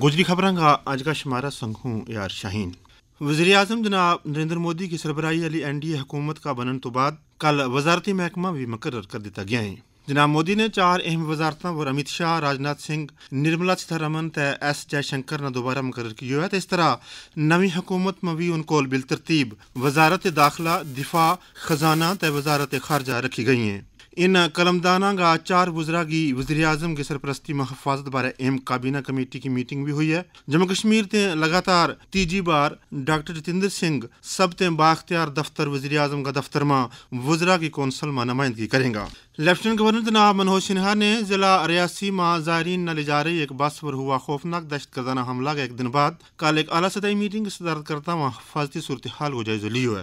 گوجری خبروں کا آج کا شمارہ سنگھوں یار شاہین۔ وزیر اعظم جناب نریندر مودی کی سربراہی علی این ڈی اے حکومت کا بنن تو بعد کل وزارتی محکمہ بھی مقرر کر دیتا گیا ہے۔ جناب مودی نے چار اہم وزارتوں پر امت شاہ راجنات سنگھ، نرملا سیتارمن ایس جئے شنکر نے دوبارہ مقرر کیا ہوا ہے اس طرح نوی حکومت میں بھی ان کو بلترتیب وزارت داخلہ، دفاع، خزانہ تے وزارت خارجہ رکھی گئی ہیں۔ ان قلمدانہ کا چار وزراء کی وزیر اعظم کی سرپرستی محفاظت بارے اہم کابینہ کمیٹی کی میٹنگ بھی ہوئی ہے۔ جموں کشمیر تے لگاتار تیجی بار ڈاکٹر جتندر سنگھ سب تے باختیار دفتر وزیر اعظم کا دفتر ماں وزراء کی کونسل ماں نمائندگی کرے گا۔ لیفٹیننٹ گورنر جناب منوج سنہا نے ضلع ریاسی ماں زائرین نہ لے جا رہی ایک بس پر ہوا خوفناک دہشت گردانہ حملہ کا ایک دن بعد کل ایک اعلیٰ سطحی میٹنگ صدارت کرتا وہاں حفاظتی صورتحال کو جائزہ لی ہے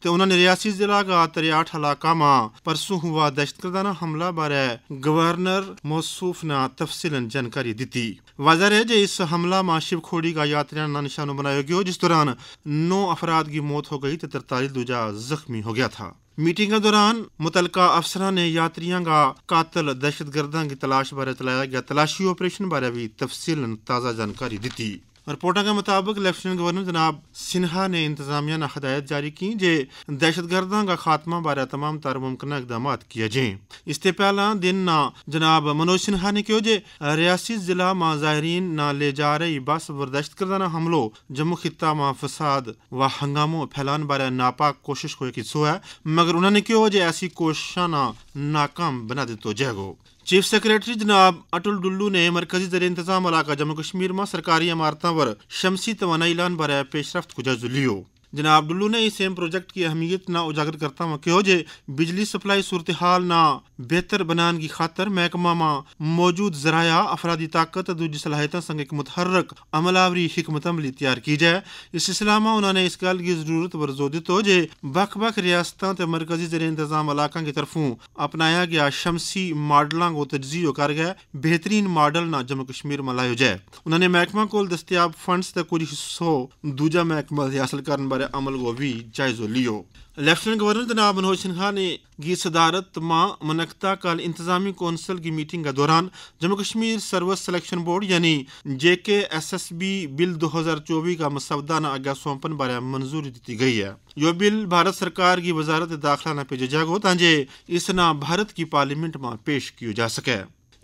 ਤੇ ਉਹਨਾਂ ਨੇ ਰਿਆਸੀ ਜ਼ਿਲ੍ਹਾ ਦਾ 38 ਹਲਾਕਾ ਮਾ ਪਰਸੋਂ ਹੋਇਆ ਦਹਿਸ਼ਤਗਰਦਾਨਾ ਹਮਲਾ ਬਾਰੇ ਗਵਰਨਰ ਮੌਸੂਫ ਨਾ ਤਫਸੀਲਨ ਜਾਣਕਾਰੀ دیتی۔ واضح ہے کہ اس حملہ ماں شیو کھوڑی کا یاتریاں نا نشانہ بنایا گیا جس دوران نو افراد کی موت ہو گئی تو ترتالیس دوجا زخمی ہو گیا تھا۔ میٹنگ کے دوران متعلقہ افسران نے یاتریاں کا قاتل دہشت گرداں کی تلاش بارے چلایا گیا تلاشی آپریشن بارے بھی تفصیل تازہ جانکاری دیتی۔ رپورٹوں کے مطابق لیفٹیننٹ گورنر جناب سنہا نے انتظامیہ نے ہدایت جاری کی، جے دہشت گرداں کا خاتمہ بارے تمام تر ممکنہ اقدامات کیا جائیں اس سے پہلا دن نہ جناب منوج سنہا نے کہو جے ریاسی ضلع ماں ظاہرین نہ لے جا رہی بس برداشت کردہ حملوں جموں خطہ ماں فساد و ہنگاموں پھیلان بارے ناپاک کوشش کو ایک حصہ ہے، مگر انہوں نے کہو جے ایسی کوششاں نہ ناکام بنا دیتو جائے گو۔ چیف سیکریٹری جناب اٹل ڈلو نے مرکزی زیر انتظام علاقہ جموں کشمیر میں سرکاری عمارتوں پر شمسی توانائی اعلان بارے پیش رفت جز زلیو۔ جناب ڈلو نے اس ایم پروجیکٹ کی اہمیت نہ اجاگر کرتا ہوں۔ کہ ہو جے، بجلی سپلائی صورتحال نہ بہتر بنان کی خاطر محکمہ ماں موجود ذرائع، افرادی طاقت، دوجی صلاحیتوں سنگ ایک متحرک عمل آوری حکمت عملی تیار کی جائے۔ اس اسلامہ انہوں نے اس گل کی ضرورت پر زور دتو جے بک بک ریاستاں تے مرکزی زیر انتظام علاقہ کی طرفوں اپنایا گیا شمسی ماڈلاں کو تجزیہ کر گیا بہترین ماڈل نہ جموں کشمیر میں لایا جائے۔ انہوں نے محکمہ کو دستیاب فنڈز تے کچھ حصوں، دوجا محکمہ حاصل کرنے بارے عمل کو بھی جائزہ لیو۔ لیفٹیننٹ گورنر جناب منوج سنہا نے گی صدارت ماں منعقدہ کل انتظامی کونسل کی میٹنگ کے دوران Jammu Kashmir service selection board یعنی J K S S B bill دو ہزار چوبیس کا مسودہ نہ آگاہ سونپن بارے منظوری دیتی گئی ہے۔ یہ بل بھارت سرکار کی وزارت داخلہ نہ پیجے جاگو تانجے اس نہ بھارت کی پارلیمنٹ میں پیش کیو جا سکے۔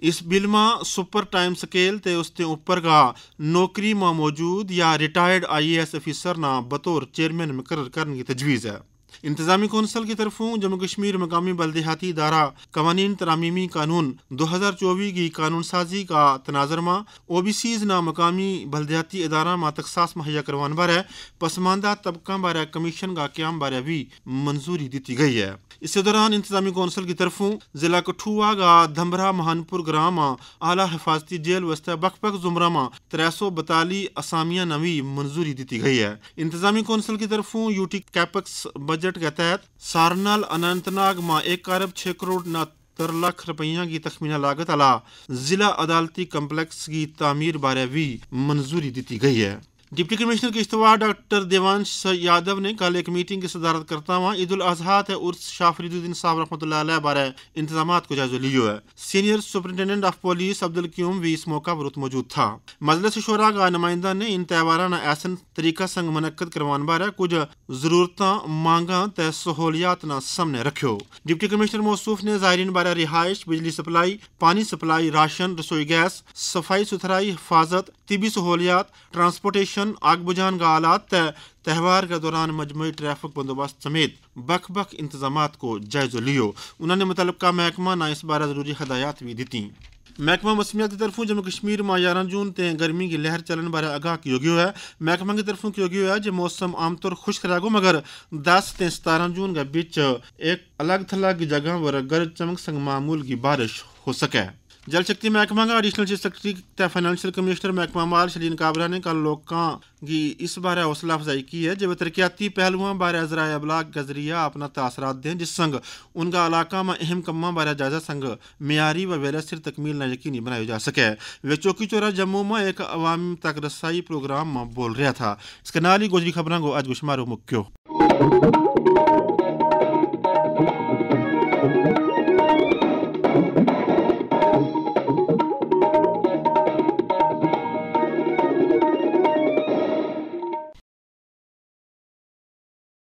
اس بلم سپر ٹائم سکل سے اسپر گا نوکری میں موجود یا رٹائرڈ آئی ایس افیسر ن بطور چیئرمین مقرر کرنے تجویز ہے۔ انتظامی کونسل کی طرفوں جموں کشمیر مقامی بلدیاتی ادارہ قوانین ترامیمی قانون دو ہزار چوبیس کی قانون سازی کا تناظرمہ او بی سیز نا مقامی بلدیاتی ادارہ ماتقساس مہیا کروان بارے پسماندہ طبقہ بارے کمیشن کا قیام بارے بھی منظوری دیتی گئی ہے۔ اسی دوران انتظامی کونسل کی طرف ضلع کٹھوا گا دھمبرا مہانپور گرام اعلی حفاظتی جیل وسطہ بک بک زمرہ ماں تر سو بتالی اسامیہ نوی منظوری دیتی گئی ہے۔ انتظامی کونسل کی طرف یوٹی کیپکس بج بجٹ کے تحت سارنل اننت ناگ ایک ارب چھ کروڑ نہتر لاکھ روپیہ کی تخمینہ لاگت علا ضلع عدالتی کمپلیکس کی تعمیر بارے بھی منظوری دیتی گئی ہے۔ ڈپٹی کمشنر کے استوا ڈاکٹر دیوانش یادو نے کل ایک میٹنگ کی صدارت کرتا ہوا عید الاضحیٰ ہے عرس شاہ فرید الدین صاحب رحمۃ اللہ علیہ بارے انتظامات کو جائزہ لیو ہے۔ سینئر سپرنٹینڈنٹ آف پولیس عبد القیوم بھی اس موقع پر موجود تھا۔ مجلس شعراء کا نمائندہ نے ان تہوارانہ ایسن طریقہ سنگ منعقد کروان بارے کچھ ضرورت مانگا تے سہولیات نہ سامنے رکھو ڈپٹی کمشنر موصوف نے زائرین بارے رہائش، بجلی سپلائی، پانی سپلائی، راشن، رسوئی گیس، صفائی، ستھرائی، حفاظت طبی سہولیات، ٹرانسپورٹیشن آگ بجھان کا آلات تہوار کے دوران مجموعی ٹریفک بندوبست سمیت بخ بخ انتظامات کو جائزہ لیو۔ انہوں نے متعلقہ محکمہ نہ اس بارہ ضروری ہدایات بھی دیتی محکمہ موسمیات کی طرفوں جموں کشمیر میں یارہ جون تے گرمی کی لہر چلن بارے آگاہ کی ہوگی ہے۔ محکمہ کی طرفوں کی ہوگی ہے جو موسم عام طور خشک رہے گو، مگر دس تے ستارہ جون کے بیچ ایک الگ تھلگ جگہ پر گرج چمک سنگ معمول کی بارش ہو سکے۔ جل شکتی محکمہ کا additional chief secretary financial commissioner محکمہ مال شلین کابرا نے کل لوکاں کی اس بارے حوصلہ افزائی کی ہے۔ جب ترقیاتی پہلوؤں بارے ذرائع ابلاغ کا ذریعہ اپنا تاثرات دیں، جس سنگ ان کا علاقہ میں اہم کماں بارے جائزہ سنگ معیاری و ویلے سر تکمیل نہ یقینی بنائی جا سکے۔ وہ چوکی چورا جموں میں ایک عوام تک رسائی پروگرام میں بول رہا تھا۔ اس کے ناری گوجری خبروں کو آج کو شماروں مکیو۔